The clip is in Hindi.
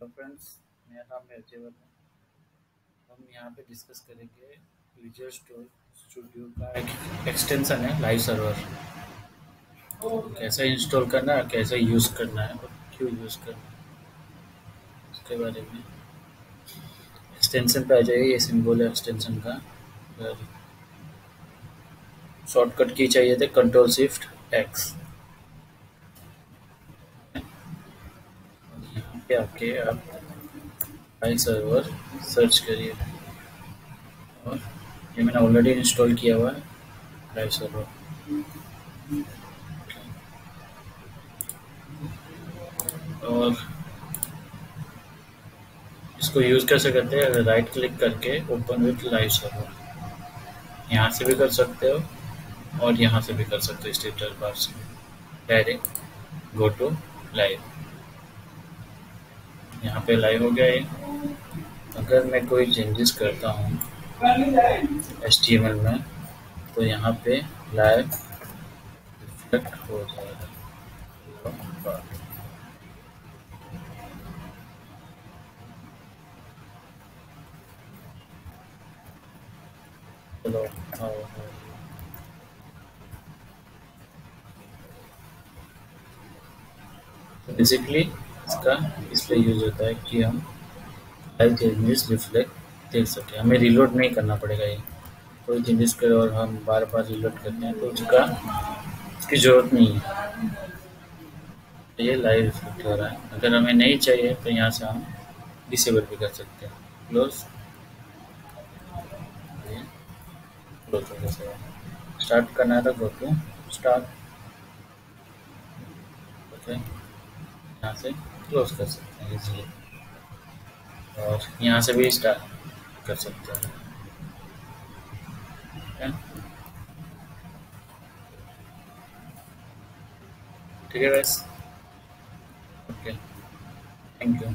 हेलो फ्रेंड्स मेरा नाम है। अजय वर्मा हम यहाँ पे डिस्कस करेंगे विजुअल स्टोर स्टूडियो का एक एक्सटेंशन है लाइव सर्वर कैसे इंस्टॉल करना है, कैसे यूज़ करना है, और क्यों यूज़ करना है, उसके बारे में। एक्सटेंशन पे आ जाइए, ये सिंबल है एक्सटेंशन का। शॉर्टकट की चाहिए थे कंट्रोल शिफ्ट एक्स पे आके आप फ़ाइल सर्वर सर्च करिए। और ये मैंने ऑलरेडी इंस्टॉल किया हुआ है लाइव सर्वर और इसको यूज़ कैसे करते हैं? राइट क्लिक करके ओपन विथ लाइव सर्वर यहाँ से भी कर सकते हो और यहाँ से भी कर सकते हो स्टेटस बार से। डायरेक्ट गो टू लाइव यहाँ पे लाइव हो गया है अगर मैं कोई चेंजेस करता हूँ एच में तो यहाँ पे लाइव रिफ्लेक्ट हो जाएगा। बेसिकली इसका इसलिए यूज़ होता है कि हम लाइव चेंजेस रिफ्लेक्ट देख सकें। हमें रिलोड नहीं करना पड़ेगा ये। कोई चेंजेस करें और हम बार बार रिलोड करते हैं तो उसका उसकी ज़रूरत नहीं है। तो ये लाइव रिफ्लेक्ट हो रहा है। अगर हमें नहीं चाहिए तो यहाँ से हम डिसेबल भी कर सकते हैं। क्लोज क्लोज स्टार्ट करना है तो गो स्टार्ट ओके यहाँ से क्लोज कर सकते हैं इजीली और यहाँ से भी स्टार्ट कर सकते हैं। ठीक है बस ओके थैंक यू